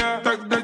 yeah.